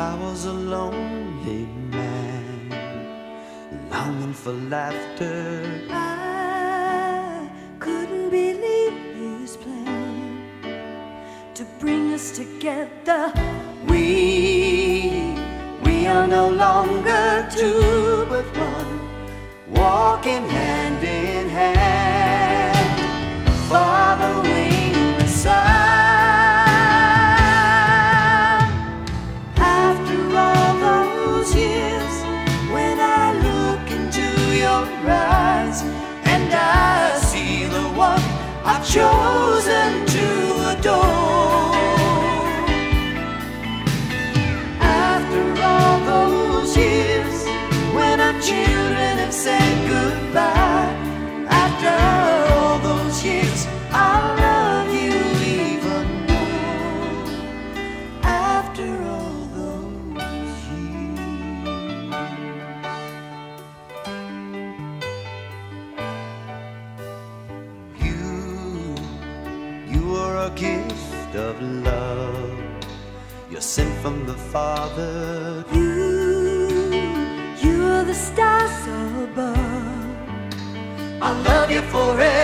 I was a lonely man, longing for laughter. I couldn't believe his plan to bring us together. We, we are no longer two but one, walking hand. gift of love, your sent from the Father. You, you're the stars so above. I love you forever.